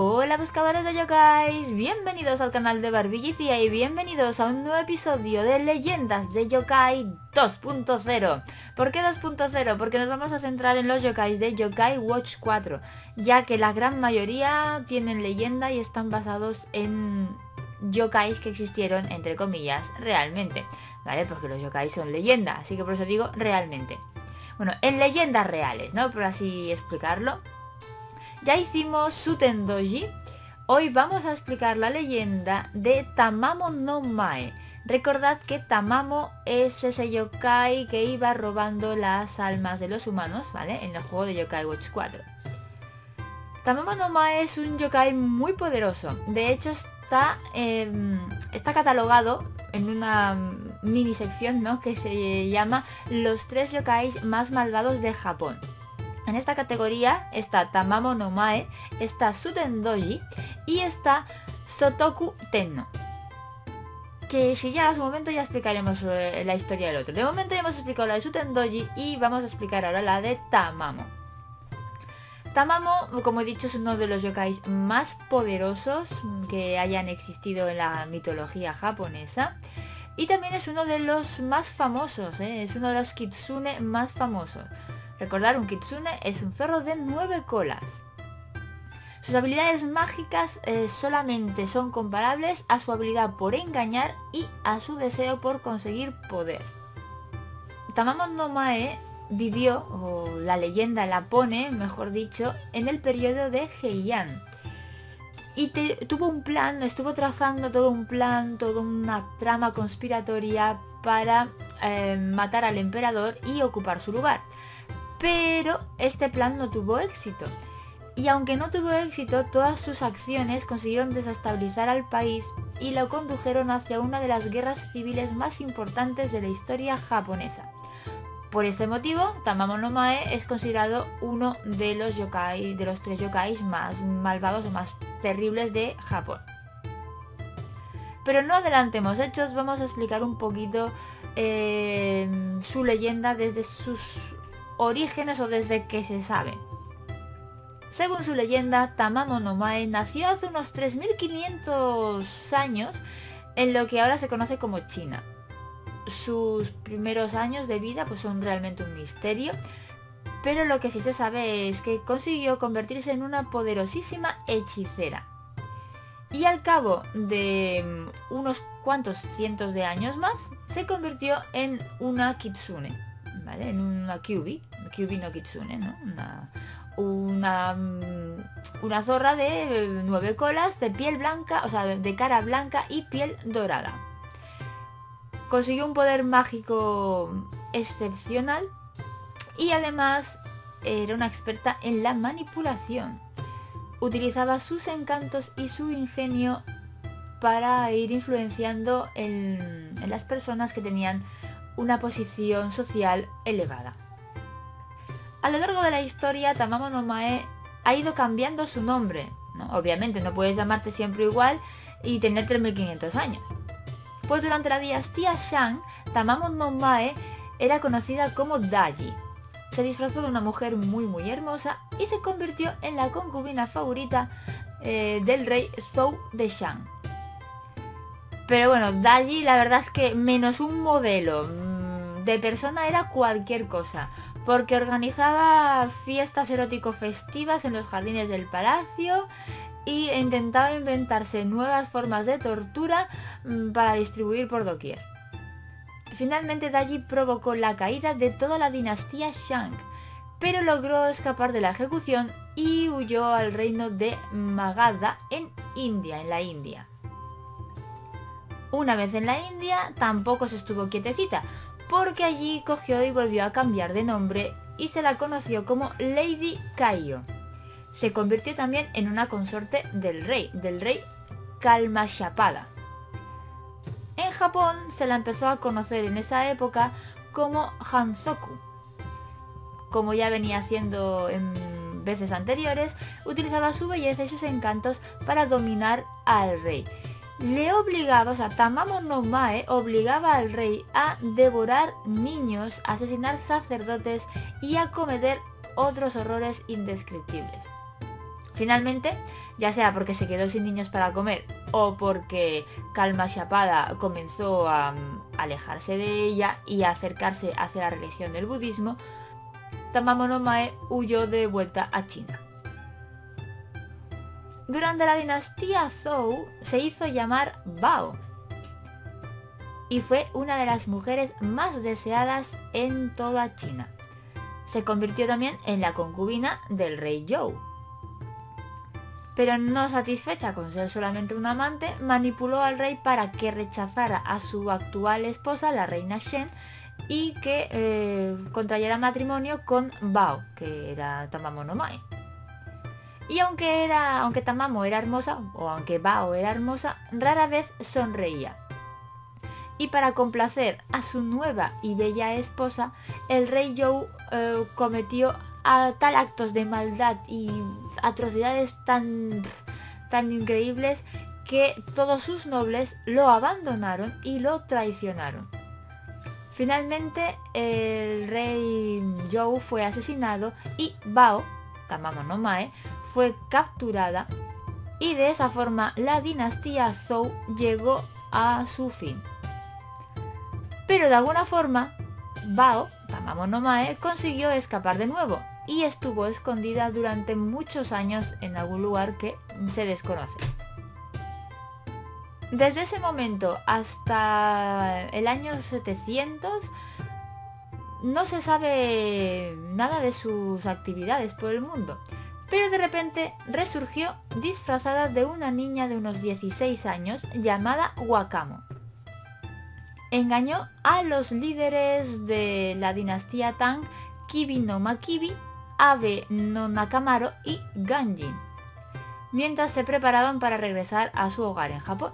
Hola buscadores de yokais, bienvenidos al canal de Barbillicia y bienvenidos a un nuevo episodio de Leyendas de Yokai 2.0 ¿Por qué 2.0? Porque nos vamos a centrar en los yokais de Yokai Watch 4 Ya que la gran mayoría tienen leyenda y están basados en yokais que existieron, entre comillas, realmente ¿Vale? Porque los yokais son leyenda, así que por eso digo realmente Bueno, en leyendas reales, ¿no? Por así explicarlo ya hicimos Sutendoji. Hoy vamos a explicar la leyenda de Tamamo no Mae. Recordad que Tamamo es ese yokai que iba robando las almas de los humanos, ¿vale? En el juego de Yokai Watch 4. Tamamo no Mae es un yokai muy poderoso. De hecho, está, em, está catalogado en una mini sección, ¿no? Que se llama Los tres yokais más malvados de Japón. En esta categoría está Tamamo no Mae, está Sutendoji y está Sotoku Tenno. Que si ya a su momento ya explicaremos eh, la historia del otro. De momento ya hemos explicado la de Sutendoji y vamos a explicar ahora la de Tamamo. Tamamo, como he dicho, es uno de los yokais más poderosos que hayan existido en la mitología japonesa. Y también es uno de los más famosos, ¿eh? es uno de los kitsune más famosos. Recordar, un kitsune es un zorro de nueve colas. Sus habilidades mágicas eh, solamente son comparables a su habilidad por engañar y a su deseo por conseguir poder. Tamamo no Mae vivió, o la leyenda la pone, mejor dicho, en el periodo de Heian. Y tuvo un plan, estuvo trazando todo un plan, toda una trama conspiratoria para eh, matar al emperador y ocupar su lugar pero este plan no tuvo éxito. Y aunque no tuvo éxito, todas sus acciones consiguieron desestabilizar al país y lo condujeron hacia una de las guerras civiles más importantes de la historia japonesa. Por este motivo, Tamamo no Mae es considerado uno de los yokai, de los tres yokais más malvados o más terribles de Japón. Pero no adelantemos hechos, vamos a explicar un poquito eh, su leyenda desde sus orígenes o desde que se sabe. Según su leyenda, Tamamo no Mae nació hace unos 3.500 años en lo que ahora se conoce como China. Sus primeros años de vida pues, son realmente un misterio, pero lo que sí se sabe es que consiguió convertirse en una poderosísima hechicera. Y al cabo de unos cuantos cientos de años más, se convirtió en una kitsune. En una Kyubi, Kyubi no Kitsune, ¿no? Una, mm, una, zorra de nueve colas, de piel blanca, o sea, de cara blanca y piel dorada. Consiguió un poder mágico excepcional y además era una experta en la manipulación. Utilizaba sus encantos y su ingenio para ir influenciando en las personas que tenían una posición social elevada. A lo largo de la historia, Tamamo no Mae ha ido cambiando su nombre. Obviamente no puedes llamarte siempre igual y tener 3500 años. Pues durante la dinastía Shang, Tamamo no Mae era conocida como Daji. Se disfrazó de una mujer muy muy hermosa y se convirtió en la concubina favorita eh, del rey Zhou de Shang. Pero bueno, Daji la verdad es que menos un modelo, de persona era cualquier cosa, porque organizaba fiestas erótico festivas en los jardines del palacio y intentaba inventarse nuevas formas de tortura mm, para distribuir por doquier. Finalmente Daji provocó la caída de toda la dinastía Shang, pero logró escapar de la ejecución y huyó al reino de Magadha en India, en la India. Una vez en la India, tampoco se estuvo quietecita, porque allí cogió y volvió a cambiar de nombre y se la conoció como Lady Kaio. Se convirtió también en una consorte del rey, del rey Kalmashapada. En Japón se la empezó a conocer en esa época como Hansoku. Como ya venía haciendo en veces anteriores, utilizaba su belleza y sus encantos para dominar al rey le obligaba, o sea, Tamamo no Mae obligaba al rey a devorar niños, asesinar sacerdotes y a cometer otros horrores indescriptibles. Finalmente, ya sea porque se quedó sin niños para comer o porque Kalma Shapada comenzó a mm, alejarse de ella y a acercarse hacia la religión del budismo, Tamamo Mae huyó de vuelta a China. Durante la dinastía Zhou se hizo llamar Bao y fue una de las mujeres más deseadas en toda China. Se convirtió también en la concubina del rey Zhou pero no satisfecha con ser solamente un amante, manipuló al rey para que rechazara a su actual esposa, la reina Shen, y que eh, contrayera matrimonio con Bao, que era Tamamo no Mae. Y aunque, era, aunque Tamamo era hermosa, o aunque Bao era hermosa, rara vez sonreía. Y para complacer a su nueva y bella esposa, el rey Zhou eh, cometió a tal actos de maldad y atrocidades tan, tan increíbles que todos sus nobles lo abandonaron y lo traicionaron. Finalmente el rey Zhou fue asesinado y Bao, Tamamo no Mae, fue capturada y de esa forma la dinastía Zhou llegó a su fin. Pero de alguna forma, Bao, Tamamo no Mae, consiguió escapar de nuevo y estuvo escondida durante muchos años en algún lugar que se desconoce. Desde ese momento hasta el año 700 no se sabe nada de sus actividades por el mundo, pero de repente resurgió disfrazada de una niña de unos 16 años llamada Wakamo. Engañó a los líderes de la dinastía Tang Kibi no Makibi Abe no Nakamaro y Ganjin, mientras se preparaban para regresar a su hogar en Japón.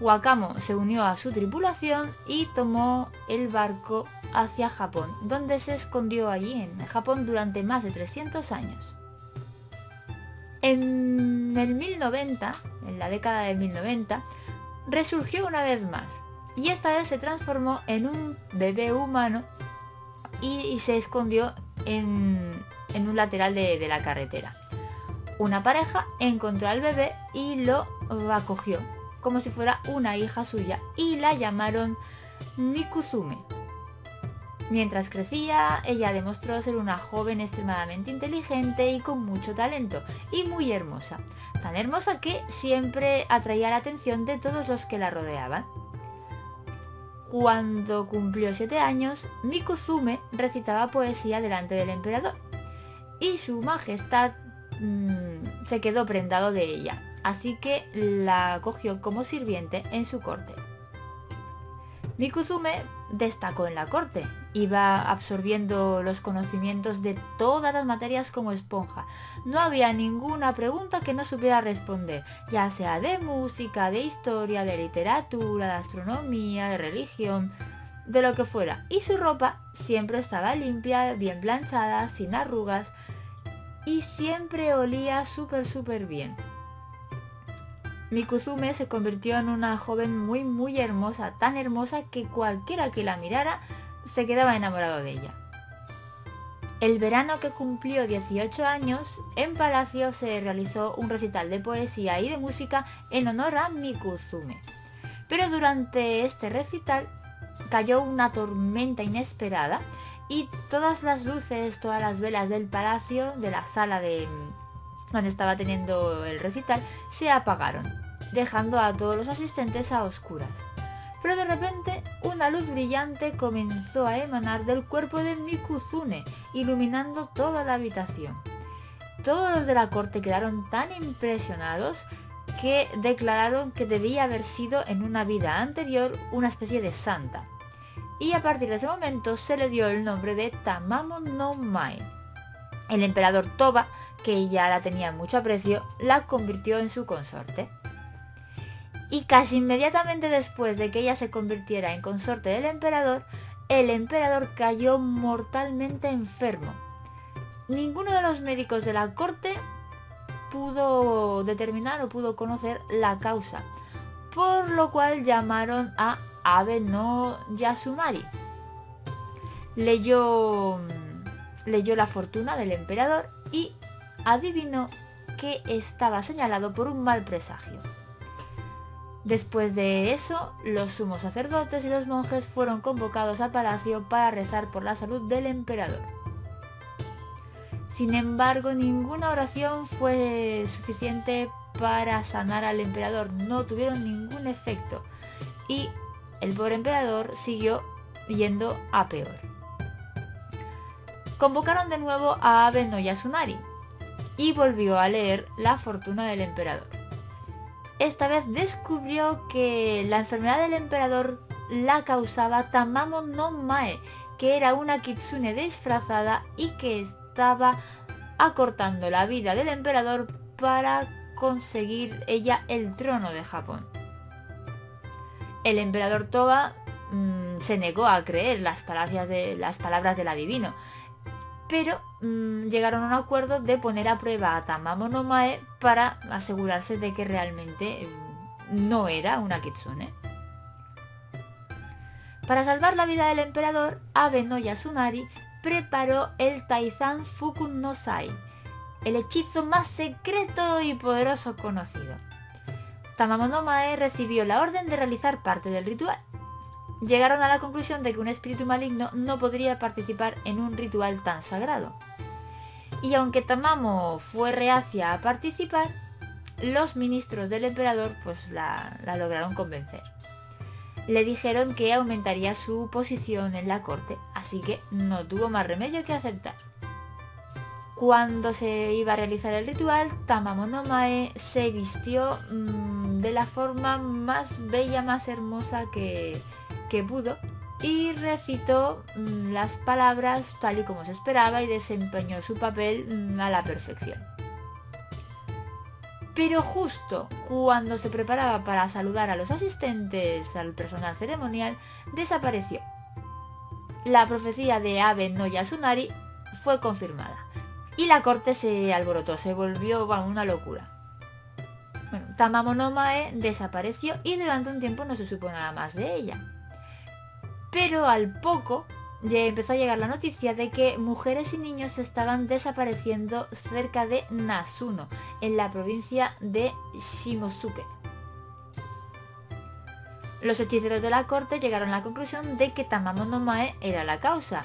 Wakamo se unió a su tripulación y tomó el barco hacia Japón, donde se escondió allí en Japón durante más de 300 años. En el 1090, en la década de 1090, resurgió una vez más y esta vez se transformó en un bebé humano y, se escondió en un lateral de, la carretera. Una pareja encontró al bebé y lo acogió, como si fuera una hija suya, y la llamaron Mikuzume. Mientras crecía, ella demostró ser una joven extremadamente inteligente y con mucho talento, y muy hermosa. Tan hermosa que siempre atraía la atención de todos los que la rodeaban. Cuando cumplió 7 años, Mikuzume recitaba poesía delante del emperador y su majestad mm, se quedó prendado de ella, así que la cogió como sirviente en su corte. Mikuzume destacó en la corte, iba absorbiendo los conocimientos de todas las materias como esponja. No había ninguna pregunta que no supiera responder, ya sea de música, de historia, de literatura, de astronomía, de religión, de lo que fuera. Y su ropa siempre estaba limpia, bien planchada, sin arrugas, y siempre olía súper súper bien. Mikuzume se convirtió en una joven muy muy hermosa, tan hermosa que cualquiera que la mirara se quedaba enamorado de ella. El verano que cumplió 18 años, en Palacio se realizó un recital de poesía y de música en honor a Mikuzume. Pero durante este recital cayó una tormenta inesperada y todas las luces, todas las velas del palacio, de la sala de donde estaba teniendo el recital, se apagaron, dejando a todos los asistentes a oscuras. Pero de repente una luz brillante comenzó a emanar del cuerpo de Mikuzune, iluminando toda la habitación. Todos los de la corte quedaron tan impresionados que declararon que debía haber sido en una vida anterior una especie de santa y a partir de ese momento se le dio el nombre de Tamamo no Mae. El emperador Toba, que ya la tenía en mucho aprecio, la convirtió en su consorte. Y casi inmediatamente después de que ella se convirtiera en consorte del emperador, el emperador cayó mortalmente enfermo. Ninguno de los médicos de la corte pudo determinar o pudo conocer la causa, por lo cual llamaron a Abe no Yasunari. Leyó, leyó la fortuna del emperador y adivinó que estaba señalado por un mal presagio. Después de eso, los sumos sacerdotes y los monjes fueron convocados al palacio para rezar por la salud del emperador. Sin embargo, ninguna oración fue suficiente para sanar al emperador, no tuvieron ningún efecto y el pobre emperador siguió yendo a peor. Convocaron de nuevo a Abe Yasunari y volvió a leer La fortuna del emperador esta vez descubrió que la enfermedad del emperador la causaba Tamamo no Mae, que era una kitsune disfrazada y que estaba acortando la vida del emperador para conseguir ella el trono de Japón. El emperador Toba mm, se negó a creer las de, las palabras del adivino, pero mm, llegaron a un acuerdo de poner a prueba a Tamamo no Mae para asegurarse de que realmente mm, no era una kitsune. Para salvar la vida del emperador, Abe no Yasunari preparó el Taizan Fukun no Sai, el hechizo más secreto y poderoso conocido. Tamamo no Mae recibió la orden de realizar parte del ritual llegaron a la conclusión de que un espíritu maligno no podría participar en un ritual tan sagrado. Y aunque Tamamo fue reacia a participar, los ministros del emperador pues la, lograron convencer. Le dijeron que aumentaría su posición en la corte, así que no tuvo más remedio que aceptar. Cuando se iba a realizar el ritual, Tamamo no Mae se vistió mmm, de la forma más bella, más hermosa que, que pudo y recitó mm, las palabras tal y como se esperaba y desempeñó su papel mm, a la perfección. Pero justo cuando se preparaba para saludar a los asistentes al personal ceremonial, desapareció. La profecía de Abe no Yasunari fue confirmada y la corte se alborotó, se volvió una locura. Bueno, Tamamo no Mae desapareció y durante un tiempo no se supo nada más de ella. Pero al poco ya empezó a llegar la noticia de que mujeres y niños estaban desapareciendo cerca de Nasuno, en la provincia de Shimosuke. Los hechiceros de la corte llegaron a la conclusión de que Tamamo no Mae era la causa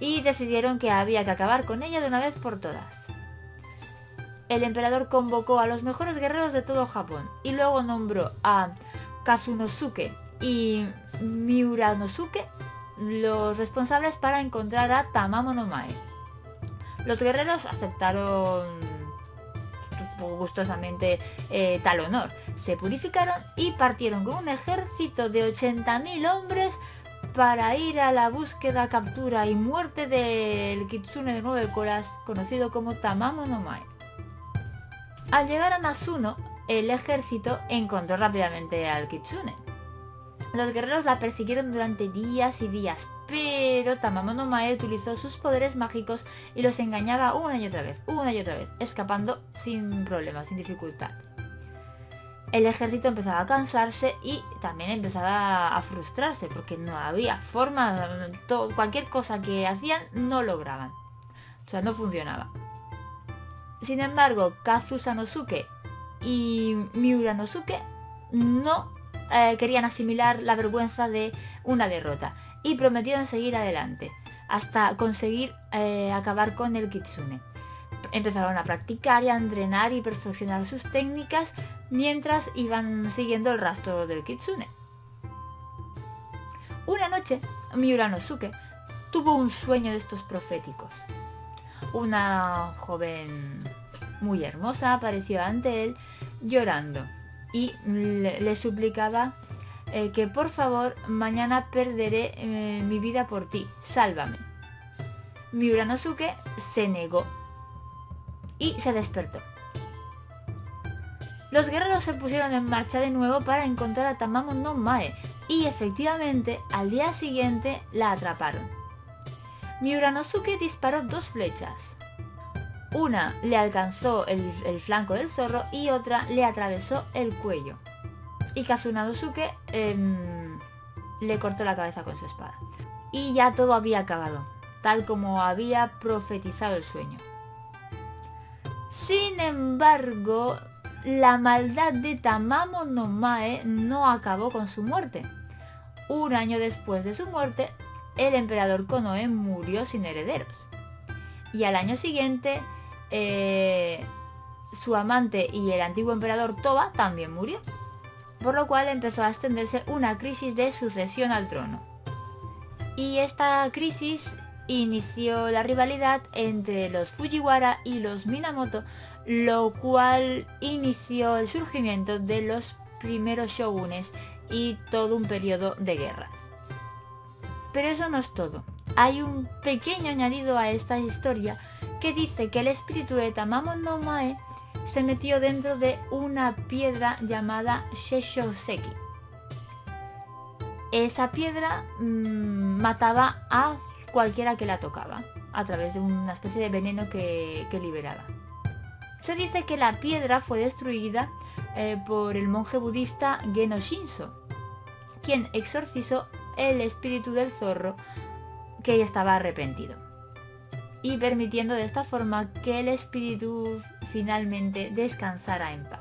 y decidieron que había que acabar con ella de una vez por todas. El emperador convocó a los mejores guerreros de todo Japón y luego nombró a Kazunosuke y Miuranosuke los responsables para encontrar a Tamamo no Mae. Los guerreros aceptaron gustosamente eh, tal honor. Se purificaron y partieron con un ejército de 80.000 hombres para ir a la búsqueda, captura y muerte del kitsune de nueve colas conocido como Tamamo no Mae. Al llegar a Nasuno, el ejército encontró rápidamente al kitsune. Los guerreros la persiguieron durante días y días, pero Tamamo no Mae utilizó sus poderes mágicos y los engañaba una y otra vez, una y otra vez, escapando sin problemas, sin dificultad. El ejército empezaba a cansarse y también empezaba a frustrarse porque no había forma, cualquier cosa que hacían no lograban. O sea, no funcionaba. Sin embargo, Kazu Sanosuke y Miuranosuke no eh, querían asimilar la vergüenza de una derrota y prometieron seguir adelante hasta conseguir eh, acabar con el kitsune. Empezaron a practicar y a entrenar y perfeccionar sus técnicas mientras iban siguiendo el rastro del kitsune. Una noche, Miuranosuke tuvo un sueño de estos proféticos. Una joven muy hermosa apareció ante él llorando y le, suplicaba eh, que por favor mañana perderé eh, mi vida por ti, sálvame. Miuranosuke se negó y se despertó. Los guerreros se pusieron en marcha de nuevo para encontrar a Tamamo no Mae y efectivamente al día siguiente la atraparon. Miuranosuke disparó dos flechas, una le alcanzó el, flanco del zorro y otra le atravesó el cuello. Y Kazunanosuke em, le cortó la cabeza con su espada. Y ya todo había acabado, tal como había profetizado el sueño. Sin embargo, la maldad de Tamamo no Mae no acabó con su muerte. Un año después de su muerte, el emperador Konoe murió sin herederos. Y al año siguiente, eh, su amante y el antiguo emperador Toba también murió. Por lo cual empezó a extenderse una crisis de sucesión al trono. Y esta crisis inició la rivalidad entre los Fujiwara y los Minamoto, lo cual inició el surgimiento de los primeros shogunes y todo un periodo de guerras. Pero eso no es todo. Hay un pequeño añadido a esta historia que dice que el espíritu de Tamamo no Mae se metió dentro de una piedra llamada Sheshoseki. Esa piedra mm, mataba a cualquiera que la tocaba, a través de una especie de veneno que, liberaba. Se dice que la piedra fue destruida eh, por el monje budista Geno Shinzo, quien exorcizó el espíritu del zorro que estaba arrepentido y permitiendo de esta forma que el espíritu finalmente descansara en paz.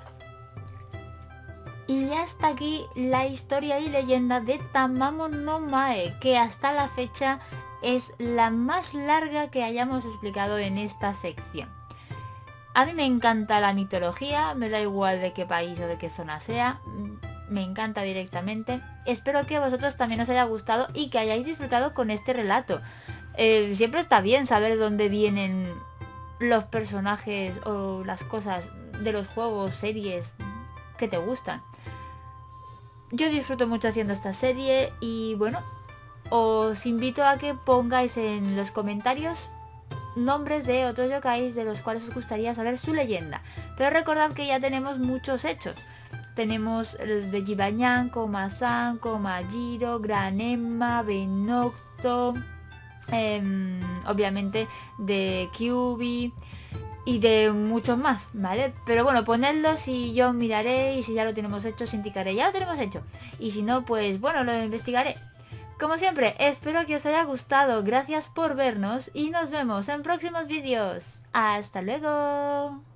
Y hasta aquí la historia y leyenda de Tamamo no Mae, que hasta la fecha es la más larga que hayamos explicado en esta sección. A mí me encanta la mitología, me da igual de qué país o de qué zona sea, me encanta directamente. Espero que a vosotros también os haya gustado y que hayáis disfrutado con este relato. Eh, siempre está bien saber dónde vienen los personajes o las cosas de los juegos, series que te gustan. Yo disfruto mucho haciendo esta serie y bueno, os invito a que pongáis en los comentarios nombres de otros yokais de los cuales os gustaría saber su leyenda. Pero recordad que ya tenemos muchos hechos. Tenemos el de Jibanyan, Koma-san, Komajiro, Granema, Benocto, em, obviamente de Kyubi y de muchos más, ¿vale? Pero bueno, ponedlos y yo miraré y si ya lo tenemos hecho os indicaré, ya lo tenemos hecho. Y si no, pues bueno, lo investigaré. Como siempre, espero que os haya gustado, gracias por vernos y nos vemos en próximos vídeos. ¡Hasta luego!